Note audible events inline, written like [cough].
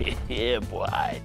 [laughs] yeah, boy.